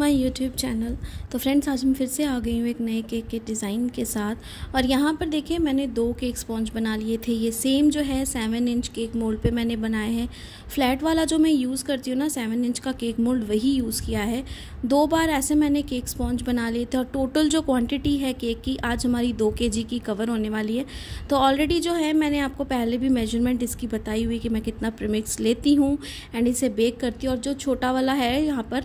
My YouTube channel. तो friends, आज मैं फिर से आ गई हूँ एक नए केक के डिज़ाइन के साथ। और यहाँ पर देखिए, मैंने दो केक स्पॉन्ज बना लिए थे। ये सेम जो है, सेवन इंच केक मोल्ड पे मैंने बनाए हैं। फ्लैट वाला जो मैं यूज़ करती हूँ ना, सेवन इंच का केक मोल्ड वही यूज़ किया है। दो बार ऐसे मैंने केक स्पॉन्ज बना लिए थे। और टोटल जो क्वान्टिटी है केक की, आज हमारी दो के की कवर होने वाली है। तो ऑलरेडी जो है, मैंने आपको पहले भी मेज़रमेंट इसकी बताई हुई कि मैं कितना प्रीमिक्स लेती हूँ एंड इसे बेक करती हूँ। और जो छोटा वाला है, यहाँ पर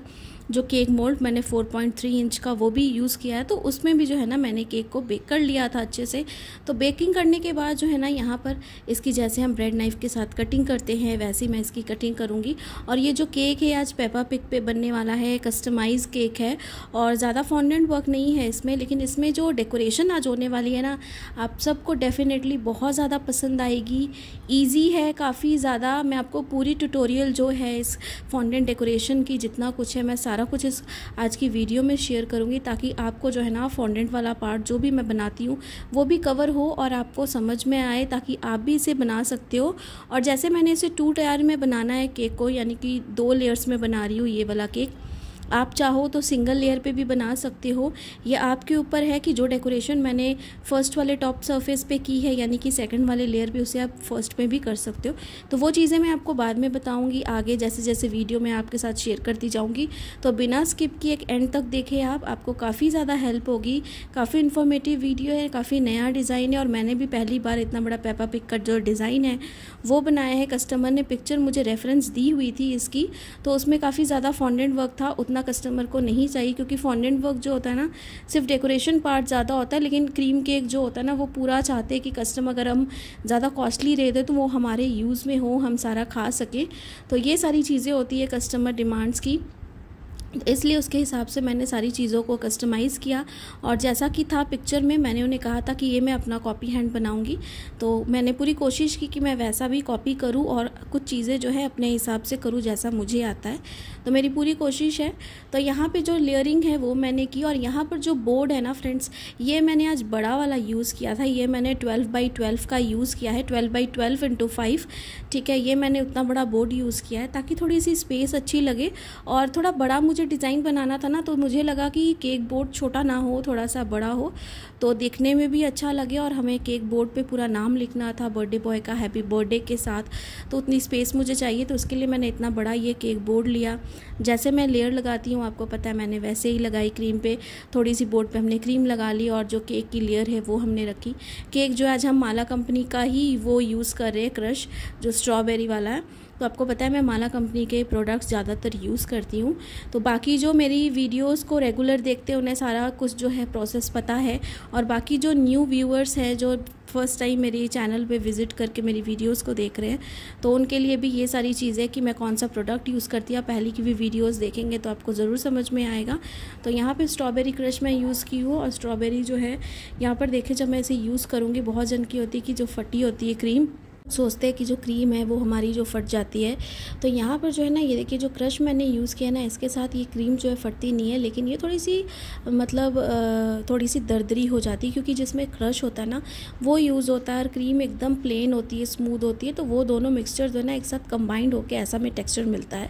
जो केक मोल्ड मैंने 4.3 इंच का वो भी यूज़ किया है तो उसमें भी जो है ना मैंने केक को बेक कर लिया था अच्छे से। तो बेकिंग करने के बाद जो है ना यहाँ पर इसकी जैसे हम ब्रेड नाइफ़ के साथ कटिंग करते हैं, वैसे मैं इसकी कटिंग करूँगी। और ये जो केक है आज पेपा पिक पे बनने वाला है कस्टमाइज केक है और ज़्यादा फॉन्डेंट वर्क नहीं है इसमें, लेकिन इसमें जो डेकोरेशन आज होने वाली है ना, आप सबको डेफिनेटली बहुत ज़्यादा पसंद आएगी। ईजी है, काफ़ी ज़्यादा। मैं आपको पूरी ट्यूटोरियल जो है इस फॉन्डेंट डेकोरेशन की जितना कुछ है, मैं सारा सारा कुछ इस आज की वीडियो में शेयर करूँगी ताकि आपको जो है ना फॉन्डेंट वाला पार्ट जो भी मैं बनाती हूँ, वो भी कवर हो और आपको समझ में आए ताकि आप भी इसे बना सकते हो। और जैसे मैंने इसे टू टायर में बनाना है केक को, यानी कि दो लेयर्स में बना रही हूँ ये वाला केक आप चाहो तो सिंगल लेयर पे भी बना सकते हो। ये आपके ऊपर है कि जो डेकोरेशन मैंने फ़र्स्ट वाले टॉप सरफेस पे की है, यानी कि सेकंड वाले लेयर पे, उसे आप फ़र्स्ट में भी कर सकते हो। तो वो चीज़ें मैं आपको बाद में बताऊँगी आगे जैसे जैसे वीडियो मैं आपके साथ शेयर करती जाऊँगी। तो बिना स्किप की एक एंड तक देखे आप, आपको काफ़ी ज़्यादा हेल्प होगी। काफ़ी इन्फॉर्मेटिव वीडियो है, काफ़ी नया डिज़ाइन है, और मैंने भी पहली बार इतना बड़ा पेपा पिक का जो डिज़ाइन है वो बनाया है कस्टमर ने पिक्चर मुझे रेफरेंस दी हुई थी इसकी तो उसमें काफ़ी ज़्यादा फॉन्डेंट वर्क था, उतना कस्टमर को नहीं चाहिए, क्योंकि फॉन्डेंट वर्क जो होता है ना, सिर्फ़ डेकोरेशन पार्ट ज़्यादा होता है, लेकिन क्रीम केक जो होता है ना, वो पूरा चाहते हैं कि कस्टमर अगर हम ज़्यादा कॉस्टली रहे थे तो वो हमारे यूज़ में हो, हम सारा खा सकें। तो ये सारी चीज़ें होती है कस्टमर डिमांड्स की। इसलिए उसके हिसाब से मैंने सारी चीज़ों को कस्टमाइज़ किया और जैसा कि था पिक्चर में, मैंने उन्हें कहा था कि ये मैं अपना कॉपी हैंड बनाऊँगी। तो मैंने पूरी कोशिश की कि मैं वैसा भी कॉपी करूँ और कुछ चीज़ें जो है अपने हिसाब से करूँ जैसा मुझे आता है। तो मेरी पूरी कोशिश है। तो यहाँ पर जो लेयरिंग है वो मैंने की और यहाँ पर जो बोर्ड है ना फ्रेंड्स ये मैंने आज बड़ा वाला यूज़ किया था। ये मैंने ट्वेल्व बाई ट्वेल्व का यूज़ किया है। Twelve by twelve into five ठीक है? ये मैंने उतना बड़ा बोर्ड यूज़ किया है ताकि थोड़ी सी स्पेस अच्छी लगे और थोड़ा बड़ा मुझे मुझे डिज़ाइन बनाना था ना तो मुझे लगा कि केक बोर्ड छोटा ना हो, थोड़ा सा बड़ा हो। तो देखने में भी अच्छा लगे और हमें केक बोर्ड पे पूरा नाम लिखना था, बर्थडे बॉय का हैप्पी बर्थडे के साथ। तो उतनी स्पेस मुझे चाहिए तो उसके लिए मैंने इतना बड़ा ये केक बोर्ड लिया। जैसे मैं लेयर लगाती हूँ, आपको पता है मैंने वैसे ही लगाई क्रीम पे। थोड़ी सी बोर्ड पे हमने क्रीम लगा ली और जो केक की लेयर है, वो हमने रखी। केक जो आज हम माला कंपनी का ही वो यूज़ कर रहे हैं, क्रश, जो स्ट्रॉबेरी वाला। है तो आपको पता है मैं माला कंपनी के प्रोडक्ट्स ज़्यादातर यूज़ करती हूँ। तो बाकी जो मेरी वीडियोस को रेगुलर देखते हैं, उन्हें सारा कुछ जो है प्रोसेस पता है। और बाकी जो न्यू व्यूअर्स हैं, जो फ़र्स्ट टाइम मेरी चैनल पे विज़िट करके मेरी वीडियोस को देख रहे हैं तो उनके लिए भी ये सारी चीज़ें कि मैं कौन सा प्रोडक्ट यूज़ करती हूँ। पहले की भी वीडियोस देखेंगे तो आपको ज़रूर समझ में आएगा। तो यहाँ पे स्ट्रॉबेरी क्रश मैं यूज़ की हूँ और स्ट्रॉबेरी जो है, यहाँ पर देखें जब मैं इसे यूज़ करूँगी, बहुत जन की होती है कि जो फटी होती है क्रीम सोचते हैं कि जो क्रीम है, वो हमारी जो फट जाती है। तो यहाँ पर जो है ना, ये देखिए, जो क्रश मैंने यूज़ किया ना, इसके साथ ये क्रीम जो है फटती नहीं है, लेकिन ये थोड़ी सी मतलब थोड़ी सी दर्दरी हो जाती है, क्योंकि जिसमें क्रश होता है ना, वो यूज़ होता है और क्रीम एकदम प्लेन होती है स्मूद होती है तो वो दोनों मिक्सचर जो है ना, एक साथ कंबाइंड होकर ऐसा में टेक्स्चर मिलता है।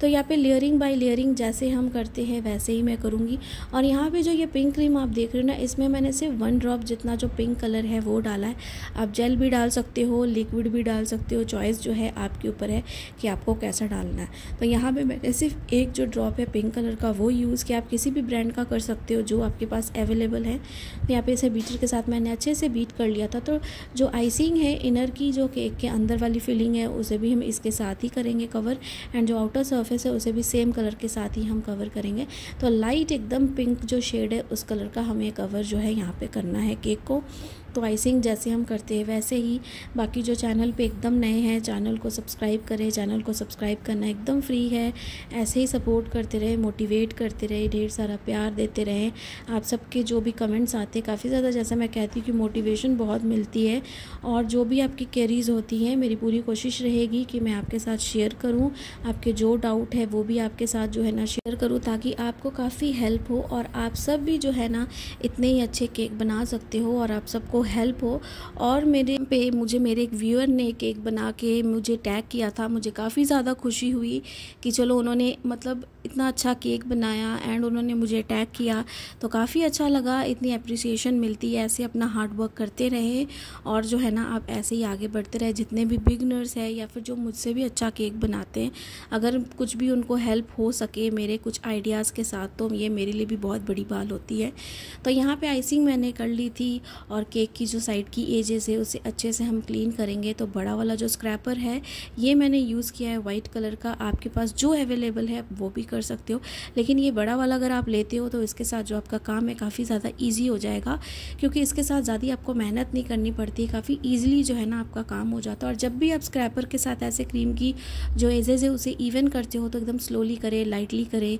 तो यहाँ पे लेयरिंग बाय लेयरिंग जैसे हम करते हैं, वैसे ही मैं करूँगी। और यहाँ पे जो ये पिंक क्रीम आप देख रहे हो ना, इसमें मैंने सिर्फ़ वन ड्रॉप जितना जो पिंक कलर है वो डाला है। आप जेल भी डाल सकते हो लिक्विड भी डाल सकते हो चॉइस जो है आपके ऊपर है कि आपको कैसा डालना है। तो यहाँ पर मैंने सिर्फ़ एक जो ड्रॉप है पिंक कलर का वो यूज़ किया। आप किसी भी ब्रांड का कर सकते हो जो आपके पास अवेलेबल है। तो यहाँ पे इसे बीटर के साथ मैंने अच्छे से बीट कर लिया था। तो जो आइसिंग है इनर की जो केक के अंदर वाली फिलिंग है, उसे भी हम इसके साथ ही करेंगे कवर एंड जो आउटर सर्फ सरफेस है, उसे भी सेम कलर के साथ ही हम कवर करेंगे। तो लाइट एकदम पिंक जो शेड है, उस कलर का हमें कवर जो है यहाँ पे करना है केक को। तो आइसिंग जैसे हम करते हैं, वैसे ही बाकी जो चैनल पे एकदम नए हैं चैनल को सब्सक्राइब करें चैनल को सब्सक्राइब करना एकदम फ्री है। ऐसे ही सपोर्ट करते रहे मोटिवेट करते रहे, ढेर सारा प्यार देते रहें। आप सबके जो भी कमेंट्स आते हैं, काफ़ी ज़्यादा जैसा मैं कहती हूँ कि मोटिवेशन बहुत मिलती है। और जो भी आपकी कैरीज होती हैं, मेरी पूरी कोशिश रहेगी कि मैं आपके साथ शेयर करूँ, आपके जो डाउट है, वो भी आपके साथ जो है ना शेयर करूँ ताकि आपको काफ़ी हेल्प हो और आप सब भी जो है ना इतने ही अच्छे केक बना सकते हो और आप सबको हेल्प हो। और मेरे पे मुझे, मेरे एक व्यूअर ने केक बना के मुझे टैग किया था, मुझे काफ़ी ज़्यादा खुशी हुई कि चलो उन्होंने मतलब इतना अच्छा केक बनाया एंड उन्होंने मुझे टैग किया तो काफ़ी अच्छा लगा। इतनी अप्रिसिएशन मिलती है, ऐसे अपना हार्ड वर्क करते रहे और जो है ना, आप ऐसे ही आगे बढ़ते रहे। जितने भी बिगनर्स हैं या फिर जो मुझसे भी अच्छा केक बनाते हैं, अगर कुछ भी उनको हेल्प हो सके मेरे कुछ आइडियाज़ के साथ तो ये मेरे लिए भी बहुत बड़ी बात होती है। तो यहाँ पे आइसिंग मैंने कर ली थी और केक की जो साइड की एजेस है, उसे अच्छे से हम क्लीन करेंगे। तो बड़ा वाला जो स्क्रैपर है, ये मैंने यूज़ किया है वाइट कलर का। आपके पास जो अवेलेबल है, वो भी कर सकते हो। लेकिन ये बड़ा वाला अगर आप लेते हो तो इसके साथ जो आपका काम है, काफ़ी ज़्यादा ईजी हो जाएगा। क्योंकि इसके साथ ज़्यादा आपको मेहनत नहीं करनी पड़ती, काफ़ी ईजिली जो है ना आपका काम हो जाता है। और जब भी आप स्क्रैपर के साथ ऐसे क्रीम की जो एजेज है, उसे इवन करते हो तो एकदम स्लोली करें लाइटली करें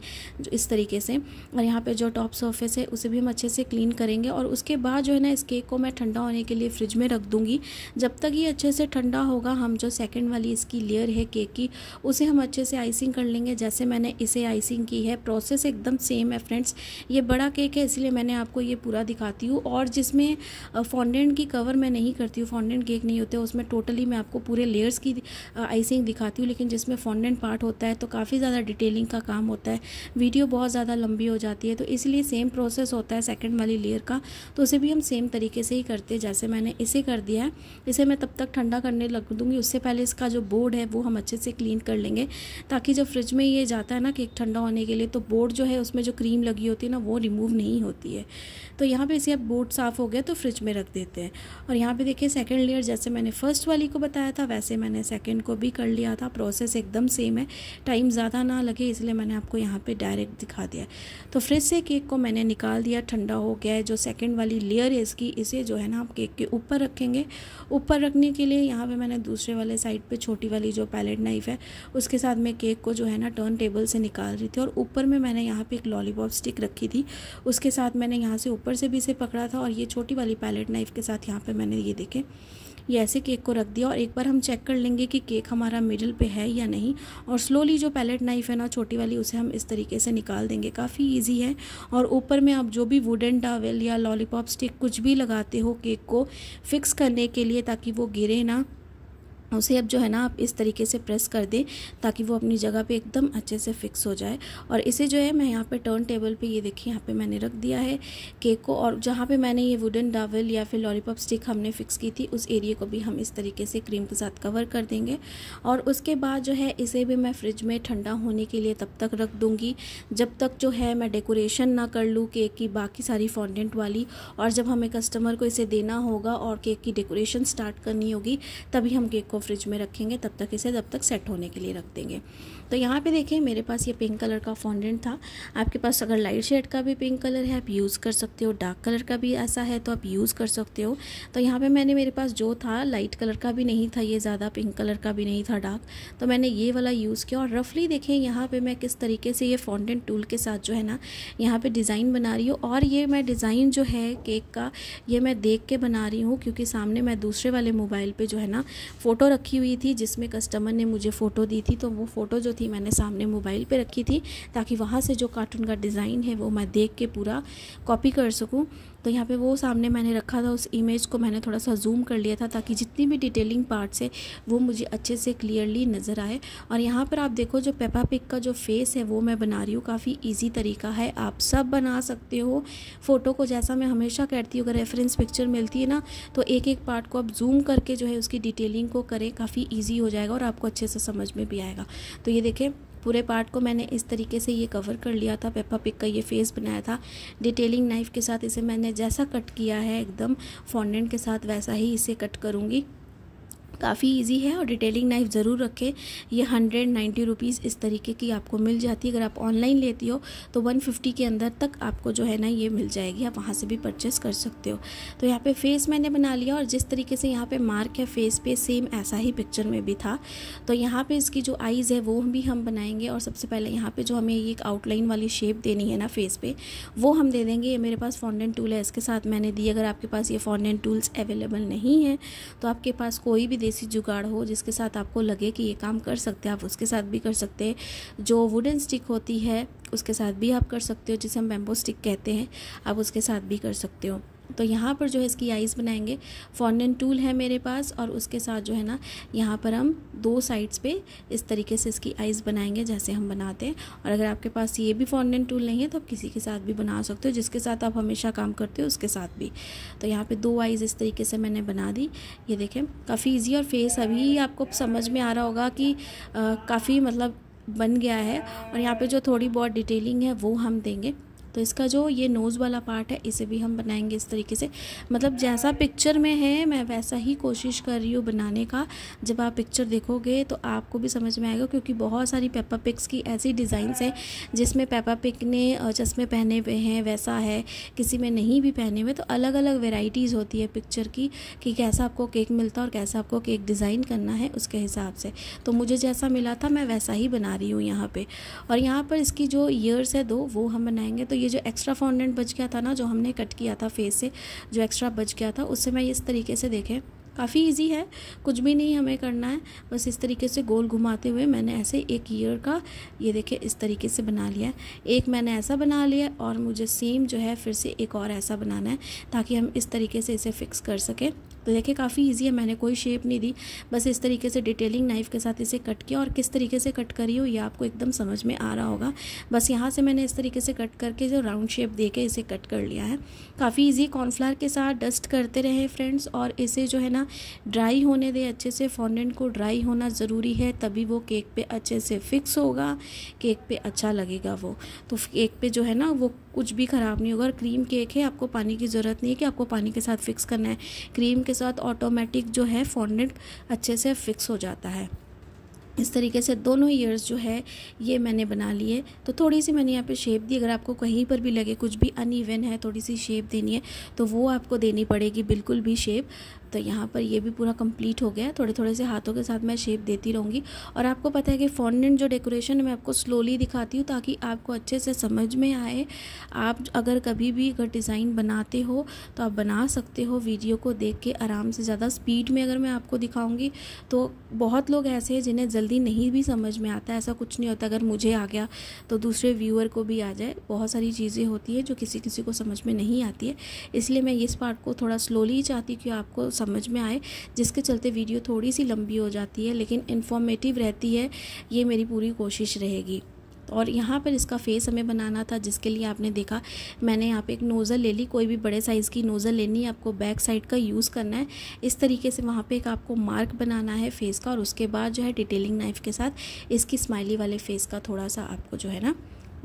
इस तरीके से। और यहाँ पर जो टॉप सरफेस है, उसे भी हम अच्छे से क्लीन करेंगे। और उसके बाद जो है ना, इस केक को मैं ठंडा होने के लिए फ्रिज में रख दूँगी। जब तक ये अच्छे से ठंडा होगा, हम जो सेकेंड वाली इसकी लेयर है केक की, उसे हम अच्छे से आइसिंग कर लेंगे। जैसे मैंने इसे आइसिंग की है प्रोसेस एकदम सेम है फ्रेंड्स ये बड़ा केक है, इसलिए मैंने आपको ये पूरा दिखाती हूँ. और जिसमें फॉन्डेंट की कवर मैं नहीं करती हूँ फॉन्डेंट केक नहीं होते, उसमें टोटली मैं आपको पूरे लेयर्स की आइसिंग दिखाती हूँ. लेकिन जिसमें फॉन्डेंट पार्ट होता है तो काफ़ी ज़्यादा डिटेलिंग का काम होता है. वीडियो बहुत ज़्यादा लंबी हो जाती है तो इसलिए सेम प्रोसेस होता है सेकेंड वाली लेयर का. तो उसे भी हम सेम तरीके से ही करते हैं, जैसे मैंने इसे कर दिया है. इसे मैं तब तक ठंडा करने लग दूँगी उससे पहले इसका जो बोर्ड है, वो हम अच्छे से क्लीन कर लेंगे. ताकि जब फ्रिज में ये जाता है ना केक ठंडा होने के लिए तो बोर्ड जो है उसमें जो क्रीम लगी होती है ना, वो रिमूव नहीं होती है। तो यहाँ पे इसे अब बोर्ड साफ़ हो गया तो फ्रिज में रख देते हैं। और यहाँ पे देखिए सेकंड लेयर जैसे मैंने फ़र्स्ट वाली को बताया था, वैसे मैंने सेकंड को भी कर लिया था। प्रोसेस एकदम सेम है। टाइम ज़्यादा ना लगे, इसलिए मैंने आपको यहाँ पर डायरेक्ट दिखा दिया तो फ्रिज से केक को मैंने निकाल दिया, ठंडा हो गया है। जो सेकेंड वाली लेयर है, इसकी, इसे जो है ना, आप केक के ऊपर रखेंगे। ऊपर रखने के लिए यहाँ पर मैंने दूसरे वाले साइड पर छोटी वाली जो पैलेट नाइफ़ है, उसके साथ मैं केक को जो है ना टर्न टेबल से निकाल रही थी और ऊपर में मैंने यहाँ पर एक लॉलीपॉप स्टिक रखी थी। उसके साथ मैंने यहाँ से ऊपर से भी इसे पकड़ा था और ये छोटी वाली पैलेट नाइफ़ के साथ यहाँ पे मैंने ये देखे। ये ऐसे केक को रख दिया और एक बार हम चेक कर लेंगे कि केक हमारा मिडिल पे है या नहीं। और स्लोली जो पैलेट नाइफ़ है ना, छोटी वाली, उसे हम इस तरीके से निकाल देंगे। काफ़ी ईजी है। और ऊपर में आप जो भी वुडन टावल या लॉलीपॉप स्टिक कुछ भी लगाते हो केक को फिक्स करने के लिए ताकि वो गिरे ना। उसे अब जो है ना आप इस तरीके से प्रेस कर दें ताकि वो अपनी जगह पे एकदम अच्छे से फिक्स हो जाए। और इसे जो है मैं यहाँ पे टर्न टेबल पे ये देखिए यहाँ पे मैंने रख दिया है केक को और जहाँ पे मैंने ये वुडन डावल या फिर लॉलीपॉप स्टिक हमने फिक्स की थी, उस एरिए को भी हम इस तरीके से क्रीम के साथ कवर कर देंगे। और उसके बाद जो है इसे भी मैं फ्रिज में ठंडा होने के लिए तब तक रख दूँगी। जब तक जो है मैं डेकोरेशन ना कर लूँ केक की बाकी सारी फॉन्डेंट वाली और जब हमें कस्टमर को इसे देना होगा और केक की डेकोरेशन स्टार्ट करनी होगी, तभी हम केक को फ्रिज में रखेंगे तब तक इसे तब तक सेट होने के लिए रख देंगे। तो यहाँ पे देखें मेरे पास ये पिंक कलर का फॉन्डेंट था। आपके पास अगर लाइट शेड का भी पिंक कलर है, आप यूज़ कर सकते हो। डार्क कलर का भी ऐसा है तो आप यूज़ कर सकते हो। तो यहाँ पे मैंने मेरे पास जो था लाइट कलर का भी नहीं था, ये ज़्यादा पिंक कलर का भी नहीं था डार्क तो मैंने ये वाला यूज़ किया और रफली देखें यहाँ पर मैं किस तरीके से ये फॉन्डेंट टूल के साथ जो है ना, यहाँ पर डिज़ाइन बना रही हूँ। और ये मैं डिज़ाइन जो है केक का, ये मैं देख के बना रही हूँ, क्योंकि सामने मैं दूसरे वाले मोबाइल पर जो है ना फ़ोटो रखी हुई थी, जिसमें कस्टमर ने मुझे फ़ोटो दी थी तो वो फ़ोटो जो थी, मैंने सामने मोबाइल पे रखी थी ताकि वहाँ से जो कार्टून का डिज़ाइन है वो मैं देख के पूरा कॉपी कर सकूँ। तो यहाँ पे वो सामने मैंने रखा था, उस इमेज को मैंने थोड़ा सा जूम कर लिया था ताकि जितनी भी डिटेलिंग पार्ट्स है, वो मुझे अच्छे से क्लियरली नज़र आए। और यहाँ पर आप देखो, जो पेपा पिक का जो फेस है, वो मैं बना रही हूँ। काफ़ी ईजी तरीका है। आप सब बना सकते हो। फ़ोटो को जैसा मैं हमेशा कहती हूँ, अगर रेफरेंस पिक्चर मिलती है ना तो एक एक पार्ट को आप जूम करके जो है उसकी डिटेलिंग को करें। काफ़ी ईजी हो जाएगा और आपको अच्छे से समझ में भी आएगा। तो ये देखें पूरे पार्ट को मैंने इस तरीके से ये कवर कर लिया था पेपा पिक का ये फेस बनाया था। डिटेलिंग नाइफ़ के साथ इसे मैंने जैसा कट किया है, एकदम फॉन्डेंट के साथ वैसा ही इसे कट करूँगी। काफ़ी इजी है और डिटेलिंग नाइफ़ ज़रूर रखें। ये हंड्रेड नाइन्टी रुपीज़ इस तरीके की आपको मिल जाती है। अगर आप ऑनलाइन लेती हो तो वन फिफ्टी के अंदर तक आपको जो है ना ये मिल जाएगी। आप वहाँ से भी परचेस कर सकते हो। तो यहाँ पे फेस मैंने बना लिया और जिस तरीके से यहाँ पे मार्क है फेस पे सेम ऐसा ही पिक्चर में भी था। तो यहाँ पर इसकी जो आइज़ है, वो भी हम बनाएँगे और सबसे पहले यहाँ पर जो हमें ये एक आउटलाइन वाली शेप देनी है ना फेस पे, वो हम दे देंगे। ये मेरे पास फॉन्डेंट टूल है, इसके साथ मैंने दी। अगर आपके पास ये फॉन्डेंट टूल्स अवेलेबल नहीं है तो आपके पास कोई भी देसी जुगाड़ हो जिसके साथ आपको लगे कि ये काम कर सकते हैं, आप उसके साथ भी कर सकते हैं। जो वुडन स्टिक होती है, उसके साथ भी आप कर सकते हो, जिसे हम बेम्बो स्टिक कहते हैं, आप उसके साथ भी कर सकते हो। तो यहाँ पर जो है इसकी आइज़ बनाएँगे। फॉन्डेंट टूल है मेरे पास और उसके साथ जो है ना, यहाँ पर हम दो साइड्स पे इस तरीके से इसकी आइज़ बनाएँगे जैसे हम बनाते हैं। और अगर आपके पास ये भी फॉन्डेंट टूल नहीं है तो आप किसी के साथ भी बना सकते हो, जिसके साथ आप हमेशा काम करते हो, उसके साथ भी। तो यहाँ पर दो आइज़ इस तरीके से मैंने बना दी। ये देखें, काफ़ी ईजी और फेस अभी आपको समझ में आ रहा होगा कि काफ़ी मतलब बन गया है। और यहाँ पे जो थोड़ी बहुत डिटेलिंग है, वो हम देंगे। तो इसका जो ये नोज़ वाला पार्ट है, इसे भी हम बनाएँगे इस तरीके से। मतलब जैसा पिक्चर में है, मैं वैसा ही कोशिश कर रही हूँ बनाने का। जब आप पिक्चर देखोगे तो आपको भी समझ में आएगा, क्योंकि बहुत सारी पेपा पिक्स की ऐसी डिज़ाइंस हैं, जिसमें पेपा पिक ने चश्मे पहने हुए हैं, वैसा है, किसी में नहीं भी पहने हुए तो अलग अलग वेराइटीज़ होती है पिक्चर की, कि कैसा आपको केक मिलता है और कैसा आपको केक डिज़ाइन करना है उसके हिसाब से। तो मुझे जैसा मिला था, मैं वैसा ही बना रही हूँ यहाँ पर और यहाँ पर इसकी जो ईयर्स है दो, वो हम बनाएँगे तो ये जो एक्स्ट्रा फॉन्डेंट बच गया था ना, जो हमने कट किया था फेस से, जो एक्स्ट्रा बच गया था, उससे मैं इस तरीके से देखें। काफ़ी इजी है, कुछ भी नहीं हमें करना है, बस इस तरीके से गोल घुमाते हुए मैंने ऐसे एक ईयर का, ये देखिए इस तरीके से बना लिया एक मैंने ऐसा बना लिया और मुझे सेम जो है, फिर से एक और ऐसा बनाना है, ताकि हम इस तरीके से इसे फिक्स कर सकें। तो देखिए, काफ़ी ईजी है, मैंने कोई शेप नहीं दी। बस इस तरीके से डिटेलिंग नाइफ़ के साथ इसे कट किया और किस तरीके से कट करी हो, ये आपको एकदम समझ में आ रहा होगा। बस यहाँ से मैंने इस तरीके से कट करके जो राउंड शेप दे के इसे कट कर लिया है। काफ़ी ईजी कॉर्नफ्लावर के साथ डस्ट करते रहे फ्रेंड्स और इसे जो है ना ड्राई होने दे अच्छे से। फॉन्डेंट को ड्राई होना ज़रूरी है, तभी वो केक पे अच्छे से फिक्स होगा केक पे अच्छा लगेगा वो। तो केक पे जो है ना, वो कुछ भी ख़राब नहीं होगा और क्रीम केक है, आपको पानी की ज़रूरत नहीं है कि आपको पानी के साथ फिक्स करना है। क्रीम के साथ ऑटोमेटिक जो है फॉन्डेंट अच्छे से फिक्स हो जाता है। इस तरीके से दोनों ईयर्स जो है, ये मैंने बना लिए। तो थोड़ी सी मैंने यहाँ पे शेप दी। अगर आपको कहीं पर भी लगे कुछ भी अनइवन है थोड़ी सी शेप देनी है तो वो आपको देनी पड़ेगी। बिल्कुल भी शेप तो यहाँ पर ये भी पूरा कंप्लीट हो गया थोड़े थोड़े से हाथों के साथ मैं शेप देती रहूँगी। और आपको पता है कि फॉन्डेंट जो डेकोरेशन है, मैं आपको स्लोली दिखाती हूँ ताकि आपको अच्छे से समझ में आए। आप अगर कभी भी अगर डिज़ाइन बनाते हो तो आप बना सकते हो वीडियो को देख के आराम से। ज़्यादा स्पीड में अगर मैं आपको दिखाऊँगी तो बहुत लोग ऐसे हैं जिन्हें जल्दी नहीं भी समझ में आता, ऐसा कुछ नहीं होता। अगर मुझे आ गया तो दूसरे व्यूअर को भी आ जाए। बहुत सारी चीज़ें होती है जो किसी किसी को समझ में नहीं आती है। इसलिए मैं इस पार्ट को थोड़ा स्लोली चाहती कि आपको समझ में आए, जिसके चलते वीडियो थोड़ी सी लंबी हो जाती है, लेकिन इन्फॉर्मेटिव रहती है, ये मेरी पूरी कोशिश रहेगी। और यहाँ पर इसका फेस हमें बनाना था, जिसके लिए आपने देखा, मैंने यहाँ पे एक नोज़ल ले ली, कोई भी बड़े साइज़ की नोज़ल लेनी है, आपको बैक साइड का यूज़ करना है। इस तरीके से वहाँ पे एक आपको मार्क बनाना है फेस का, और उसके बाद जो है डिटेलिंग नाइफ़ के साथ, इसकी स्माइली वाले फेस का थोड़ा सा आपको जो है ना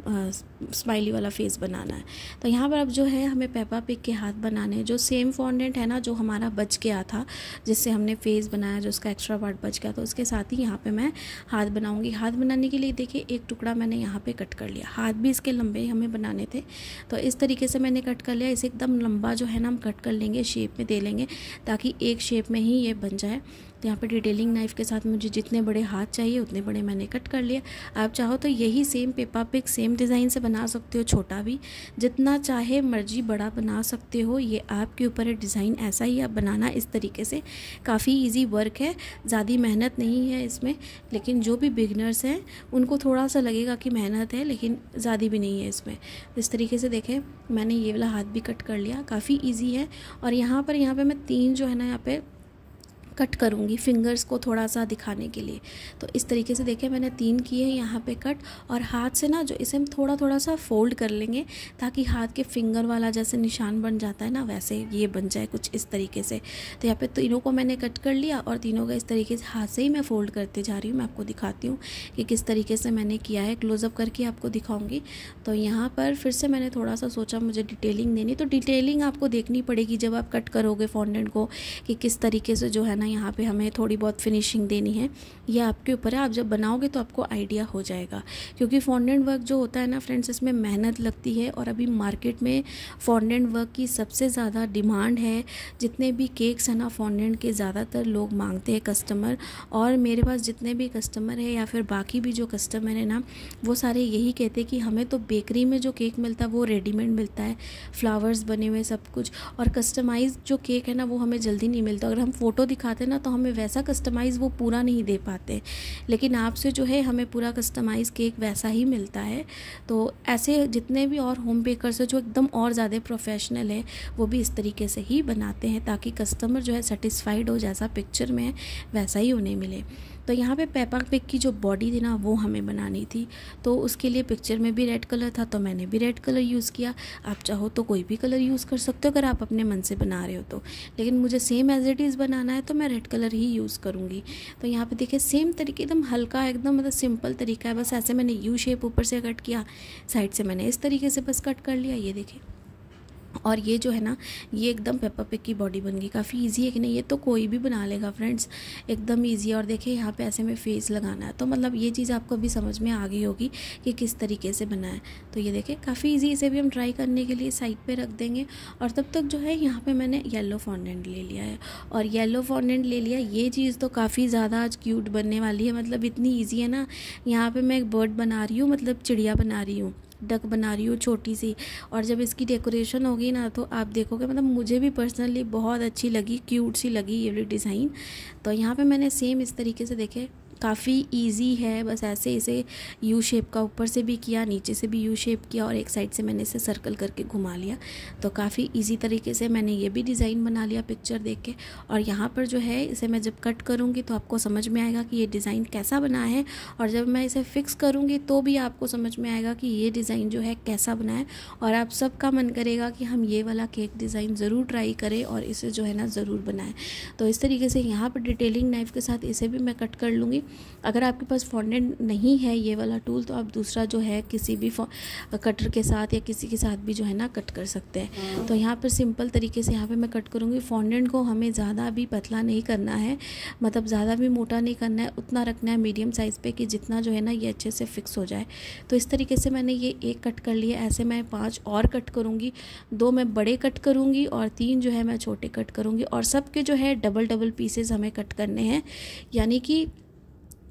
स्माइली वाला फेस बनाना है। तो यहाँ पर अब जो है, हमें पेपा पिक के हाथ बनाने हैं, जो सेम फॉन्डेंट है ना, जो हमारा बच गया था, जिससे हमने फेस बनाया, जो उसका एक्स्ट्रा पार्ट बच गया तो उसके साथ ही यहाँ पे मैं हाथ बनाऊँगी। हाथ बनाने के लिए देखिए, एक टुकड़ा मैंने यहाँ पे कट कर लिया। हाथ भी इसके लंबे हमें बनाने थे तो इस तरीके से मैंने कट कर लिया। इसे एकदम लंबा जो है ना, हम कट कर लेंगे शेप में दे लेंगे, ताकि एक शेप में ही ये बन जाए। तो यहाँ पे डिटेलिंग नाइफ़ के साथ मुझे जितने बड़े हाथ चाहिए, उतने बड़े मैंने कट कर लिए। आप चाहो तो यही same Peppa Pig same design से बना सकते हो, छोटा भी। जितना चाहे मर्ज़ी बड़ा बना सकते हो, ये आपके ऊपर है डिज़ाइन ऐसा ही आप बनाना इस तरीके से। काफ़ी ईजी वर्क है, ज़्यादा मेहनत नहीं है इसमें, लेकिन जो भी बिगनर्स हैं, उनको थोड़ा सा लगेगा कि मेहनत है, लेकिन ज़्यादा भी नहीं है इसमें। इस तरीके से देखें, मैंने ये वाला हाथ भी कट कर लिया, काफ़ी ईजी है। और यहाँ पर यहाँ पर मैं तीन जो है ना, यहाँ पर कट करूँगी फिंगर्स को थोड़ा सा दिखाने के लिए। तो इस तरीके से देखें मैंने तीन किए हैं यहाँ पे कट और हाथ से ना जो इसे हम थोड़ा थोड़ा सा फोल्ड कर लेंगे ताकि हाथ के फिंगर वाला जैसे निशान बन जाता है ना, वैसे ये बन जाए कुछ इस तरीके से। तो यहाँ पे तीनों को मैंने कट कर लिया और तीनों का इस तरीके से हाथ से ही मैं फ़ोल्ड करते जा रही हूँ। मैं आपको दिखाती हूँ कि किस तरीके से मैंने किया है। क्लोज़अप करके आपको दिखाऊँगी। तो यहाँ पर फिर से मैंने थोड़ा सा सोचा मुझे डिटेलिंग देनी तो डिटेलिंग आपको देखनी पड़ेगी जब आप कट करोगे फॉन्डेंट को कि किस तरीके से जो है ना यहाँ पे हमें थोड़ी बहुत फिनिशिंग देनी है। ये आपके ऊपर है, आप जब बनाओगे तो आपको आइडिया हो जाएगा। क्योंकि फॉन्डेंट वर्क जो होता है ना फ्रेंड्स इसमें मेहनत लगती है और अभी मार्केट में फॉन्डेंट वर्क की सबसे ज़्यादा डिमांड है। जितने भी केक्स हैं ना फॉन्डेंट के ज़्यादातर लोग मांगते हैं कस्टमर और मेरे पास जितने भी कस्टमर है या फिर बाकी भी जो कस्टमर है ना, वो सारे यही कहते हैं कि हमें तो बेकरी में जो केक मिलता है, वो रेडीमेड मिलता है। फ्लावर्स बने हुए सब कुछ और कस्टमाइज जो केक है ना, वो हमें जल्दी नहीं मिलता। अगर हम फ़ोटो दिखा बनवाते हैं ना तो हमें वैसा कस्टमाइज़ वो पूरा नहीं दे पाते। लेकिन आपसे जो है, हमें पूरा कस्टमाइज़ केक वैसा ही मिलता है। तो ऐसे जितने भी और होम बेकर्स हैं, जो एकदम और ज़्यादा प्रोफेशनल है, वो भी इस तरीके से ही बनाते हैं, ताकि कस्टमर जो है सेटिस्फाइड हो, जैसा पिक्चर में है, वैसा ही उन्हें मिले। तो यहाँ पे पेपा पिक की जो बॉडी थी ना, वो हमें बनानी थी। तो उसके लिए पिक्चर में भी रेड कलर था तो मैंने भी रेड कलर यूज़ किया। आप चाहो तो कोई भी कलर यूज़ कर सकते हो, अगर आप अपने मन से बना रहे हो तो। लेकिन मुझे सेम एज इट इज़ बनाना है तो मैं रेड कलर ही यूज़ करूँगी। तो यहाँ पर देखिए सेम तरीके, एकदम हल्का, एकदम मतलब सिंपल तरीका है। बस ऐसे मैंने यू शेप ऊपर से कट किया साइड से मैंने इस तरीके से बस कट कर लिया। ये देखिए। और ये जो है ना, ये एकदम पेपर पिक की बॉडी बन गई। काफ़ी इजी है कि नहीं, ये तो कोई भी बना लेगा फ्रेंड्स एकदम इजी है। और देखिए, यहाँ पे ऐसे में फेस लगाना है। तो मतलब ये चीज़ आपको अभी समझ में आ गई होगी कि किस तरीके से बनाए तो ये देखें काफ़ी ईजी इसे भी हम ट्राई करने के लिए साइड पर रख देंगे। और तब तक जो है, यहाँ पर मैंने येलो फॉन्डेंट ले लिया है। और येलो फॉन्डेंट ले लिया, ये चीज़ तो काफ़ी ज़्यादा आज क्यूट बनने वाली है। मतलब इतनी ईजी है ना, यहाँ पर मैं एक बर्ड बना रही हूँ मतलब चिड़िया बना रही हूँ। डक बना रही हूँ छोटी सी। और जब इसकी डेकोरेशन होगी ना तो आप देखोगे मतलब मुझे भी पर्सनली बहुत अच्छी लगी क्यूट सी लगी ये डिज़ाइन तो यहाँ पे मैंने सेम इस तरीके से देखे काफ़ी इजी है, बस ऐसे इसे यू शेप का ऊपर से भी किया, नीचे से भी यू शेप किया और एक साइड से मैंने इसे सर्कल करके घुमा लिया। तो काफ़ी इजी तरीके से मैंने ये भी डिज़ाइन बना लिया पिक्चर देख के। और यहाँ पर जो है, इसे मैं जब कट करूँगी तो आपको समझ में आएगा कि ये डिज़ाइन कैसा बना है। और जब मैं इसे फ़िक्स करूँगी तो भी आपको समझ में आएगा कि ये डिज़ाइन जो है कैसा बना है। और आप सबका मन करेगा कि हम ये वाला केक डिज़ाइन ज़रूर ट्राई करें और इसे जो है ना ज़रूर बनाएँ। तो इस तरीके से यहाँ पर डिटेलिंग नाइफ़ के साथ इसे भी मैं कट कर लूँगी। अगर आपके पास फॉन्डेंट नहीं है ये वाला टूल तो आप दूसरा जो है किसी भी कटर के साथ या किसी के साथ भी जो है ना कट कर सकते हैं। हाँ। तो यहाँ पर सिंपल तरीके से यहाँ पे मैं कट करूँगी। फॉन्डेंट को हमें ज़्यादा भी पतला नहीं करना है मतलब ज़्यादा भी मोटा नहीं करना है उतना रखना है मीडियम साइज़ पे कि जितना जो है ना ये अच्छे से फिक्स हो जाए। तो इस तरीके से मैंने ये एक कट कर लिया। ऐसे मैं पाँच और कट करूँगी। दो मैं बड़े कट करूँगी और तीन जो है मैं छोटे कट करूँगी। और सबके जो है डबल डबल पीसेज हमें कट करने हैं। यानी कि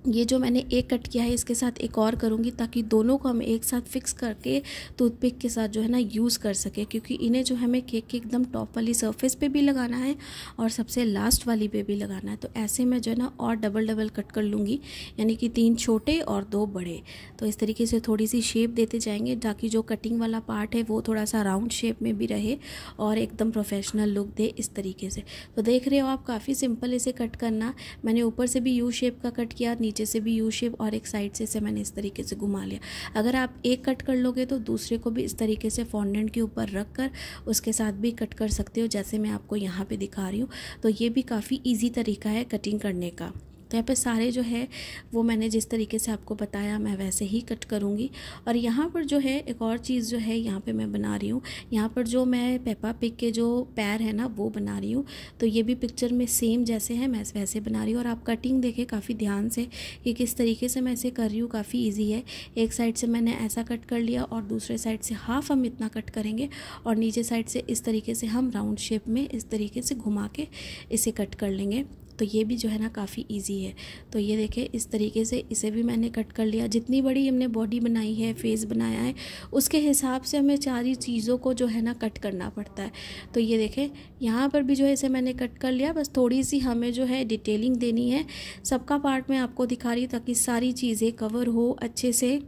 ये जो मैंने एक कट किया है, इसके साथ एक और करूँगी ताकि दोनों को हम एक साथ फिक्स करके टूथपिक के साथ जो है ना यूज़ कर सके, क्योंकि इन्हें जो हमें केक के एकदम टॉप वाली सरफेस पे भी लगाना है और सबसे लास्ट वाली पे भी लगाना है। तो ऐसे में जो है ना और डबल डबल कट कर लूँगी, यानी कि तीन छोटे और दो बड़े। तो इस तरीके से थोड़ी सी शेप देते जाएँगे, ताकि जो कटिंग वाला पार्ट है वो थोड़ा सा राउंड शेप में भी रहे और एकदम प्रोफेशनल लुक दे इस तरीके से। तो देख रहे हो आप, काफ़ी सिंपल इसे कट करना। मैंने ऊपर से भी यू शेप का कट किया नीचे से भी यू शेप और एक साइड से इसे मैंने इस तरीके से घुमा लिया। अगर आप एक कट कर लोगे तो दूसरे को भी इस तरीके से फॉन्डेंट के ऊपर रख कर उसके साथ भी कट कर सकते हो, जैसे मैं आपको यहाँ पर दिखा रही हूँ। तो ये भी काफ़ी ईजी तरीका है कटिंग करने का। तो यहाँ पे सारे जो है, वो मैंने जिस तरीके से आपको बताया, मैं वैसे ही कट करूँगी। और यहाँ पर जो है, एक और चीज़ जो है, यहाँ पे मैं बना रही हूँ। यहाँ पर जो मैं पेपा पिक के जो पैर है ना, वो बना रही हूँ। तो ये भी पिक्चर में सेम जैसे है, मैं वैसे बना रही हूँ। और आप कटिंग देखें, काफ़ी ध्यान से कि किस तरीके से मैं इसे कर रही हूँ, काफ़ी ईजी है। एक साइड से मैंने ऐसा कट कर लिया और दूसरे साइड से हाफ़ हम इतना कट करेंगे। और नीचे साइड से इस तरीके से हम राउंड शेप में इस तरीके से घुमा के इसे कट कर लेंगे। तो ये भी जो है ना काफ़ी इजी है। तो ये देखें, इस तरीके से इसे भी मैंने कट कर लिया। जितनी बड़ी हमने बॉडी बनाई है फेस बनाया है, उसके हिसाब से हमें सारी चीज़ों को जो है ना कट करना पड़ता है। तो ये देखें, यहाँ पर भी जो है इसे मैंने कट कर लिया। बस थोड़ी सी हमें जो है डिटेलिंग देनी है। सबका पार्ट मैं आपको दिखा रही हूँ ताकि सारी चीज़ें कवर हो अच्छे से।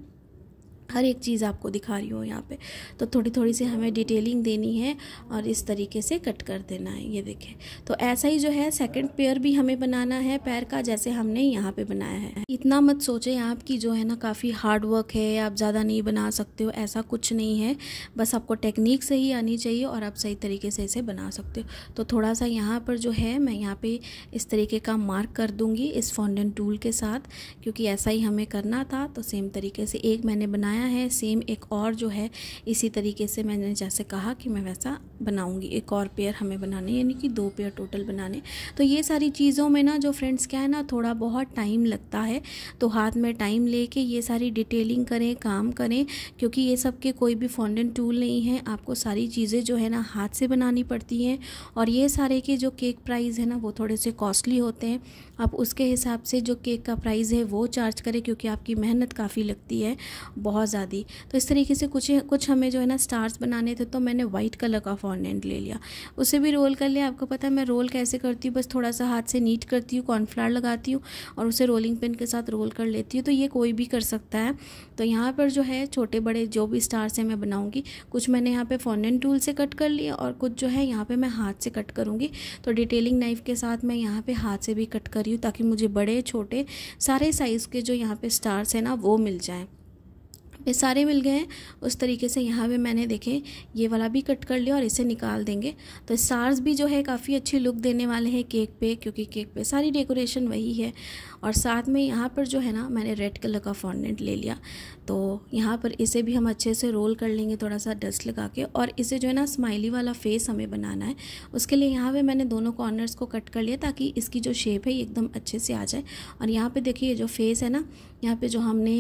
हर एक चीज़ आपको दिखा रही हूँ यहाँ पे। तो थोड़ी थोड़ी सी हमें डिटेलिंग देनी है और इस तरीके से कट कर देना है, ये देखें। तो ऐसा ही जो है सेकंड पेयर भी हमें बनाना है पैर का जैसे हमने यहाँ पे बनाया है। इतना मत सोचें आपकी जो है ना, काफ़ी हार्ड वर्क है, आप ज़्यादा नहीं बना सकते हो, ऐसा कुछ नहीं है। बस आपको टेक्निक से ही आनी चाहिए और आप सही तरीके से इसे बना सकते हो। तो थोड़ा सा यहाँ पर जो है, मैं यहाँ पर इस तरीके का मार्क कर दूँगी इस फॉन्डेंट टूल के साथ, क्योंकि ऐसा ही हमें करना था तो सेम तरीके से एक मैंने बनाया बनाया है सेम एक और जो है, इसी तरीके से मैंने जैसे कहा कि मैं वैसा बनाऊँगी। एक और पेयर हमें बनाने, यानी कि दो पेयर टोटल बनाने। तो ये सारी चीज़ों में ना, जो फ्रेंड्स क्या है ना, थोड़ा बहुत टाइम लगता है। तो हाथ में टाइम लेके ये सारी डिटेलिंग करें, काम करें, क्योंकि ये सब के कोई भी फॉन्डेंट टूल नहीं है। आपको सारी चीज़ें जो है ना, हाथ से बनानी पड़ती हैं। और ये सारे के जो केक प्राइस है ना, वो थोड़े से कॉस्टली होते हैं। आप उसके हिसाब से जो केक का प्राइस है, वो चार्ज करें, क्योंकि आपकी मेहनत काफ़ी लगती है। बहुत ज़्यादा। तो इस तरीके से कुछ कुछ हमें जो है ना स्टार्स बनाने थे तो मैंने वाइट कलर का फॉर्नेंट ले लिया। उसे भी रोल कर लिया। आपको पता है मैं रोल कैसे करती हूँ? बस थोड़ा सा हाथ से नीट करती हूँ कॉर्नफ्लावर लगाती हूँ और उसे रोलिंग पिन के साथ रोल कर लेती हूँ। तो ये कोई भी कर सकता है। तो यहाँ पर जो है छोटे बड़े जो भी स्टार्स हैं मैं बनाऊँगी। कुछ मैंने यहाँ पर फॉन्डेंट टूल से कट कर लिया और कुछ जो है यहाँ पर मैं हाथ से कट करूँगी। तो डिटेलिंग नाइफ के साथ मैं यहाँ पर हाथ से भी कट कर रही हूँ ताकि मुझे बड़े, छोटे, सारे साइज़ के जो यहाँ पे स्टार्स हैं ना, वो मिल जाएँ। ये सारे मिल गए हैं। उस तरीके से यहाँ पे मैंने देखे, ये वाला भी कट कर लिया और इसे निकाल देंगे। तो सार्स भी जो है काफ़ी अच्छी लुक देने वाले हैं केक पे, क्योंकि केक पे सारी डेकोरेशन वही है। और साथ में यहाँ पर जो है ना, मैंने रेड कलर का फॉर्नेट ले लिया। तो यहाँ पर इसे भी हम अच्छे से रोल कर लेंगे थोड़ा सा डस्ट लगा के और इसे जो है ना स्माइली वाला फेस हमें बनाना है। उसके लिए यहाँ पे मैंने दोनों कॉर्नर्स को कट कर लिया ताकि इसकी जो शेप है ये एकदम अच्छे से आ जाए। और यहाँ पे देखिए जो फेस है ना, यहाँ पे जो हमने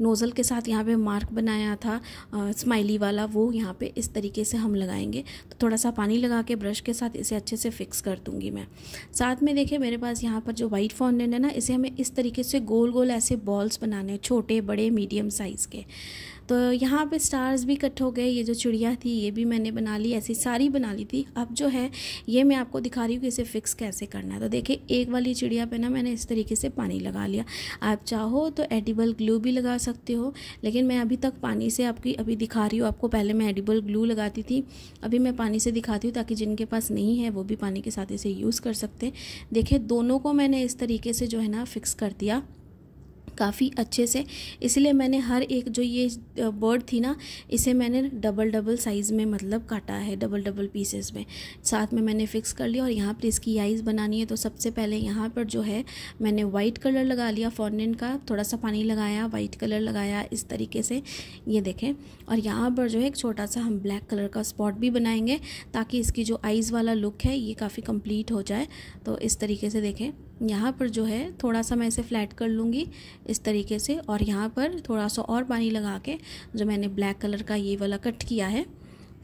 नोज़ल के साथ यहाँ पे मार्क बनाया था स्माइली वाला वो यहाँ पे इस तरीके से हम लगाएँगे। तो थोड़ा सा पानी लगा के ब्रश के साथ इसे अच्छे से फिक्स कर दूँगी मैं। साथ में देखिए मेरे पास यहाँ पर जो वाइट फॉन्डेंट है ना, इसे हमें इस तरीके से गोल गोल ऐसे बॉल्स बनाने छोटे, बड़े मीडियम साइज़ के। तो यहाँ पे स्टार्स भी कट हो गए, ये जो चिड़िया थी, ये भी मैंने बना ली, ऐसी सारी बना ली थी। अब जो है, ये मैं आपको दिखा रही हूँ कि इसे फ़िक्स कैसे करना है। तो देखिए, एक वाली चिड़िया पे ना मैंने इस तरीके से पानी लगा लिया। आप चाहो तो एडिबल ग्लू भी लगा सकते हो, लेकिन मैं अभी तक पानी से आपकी, अभी दिखा रही हूँ आपको, पहले मैं एडिबल ग्लू लगाती थी, अभी मैं पानी से दिखाती हूँ ताकि जिनके पास नहीं है, वो भी पानी के साथ इसे यूज़ कर सकते देखिए, दोनों को मैंने इस तरीके से जो है ना फिक्स कर दिया। काफ़ी अच्छे से। इसलिए मैंने हर एक जो ये बर्ड थी ना, इसे मैंने डबल डबल साइज़ में मतलब काटा है डबल डबल पीसेस में। साथ में मैंने फ़िक्स कर लिया और यहाँ पर इसकी आइज़ बनानी है। तो सबसे पहले यहाँ पर जो है, मैंने वाइट कलर लगा लिया फॉर्नेंट का। थोड़ा सा पानी लगाया वाइट कलर लगाया इस तरीके से। ये देखें, और यहाँ पर जो है, एक छोटा सा हम ब्लैक कलर का स्पॉट भी बनाएँगे ताकि इसकी जो आइज़ वाला लुक है, ये काफ़ी कंप्लीट हो जाए। तो इस तरीके से देखें। यहाँ पर जो है थोड़ा सा मैं इसे फ्लैट कर लूँगी इस तरीके से और यहाँ पर थोड़ा सा और पानी लगा के जो मैंने ब्लैक कलर का ये वाला कट किया है